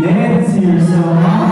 Nancy or someone.